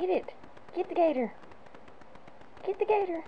Get it. Get the gator. Get the gator.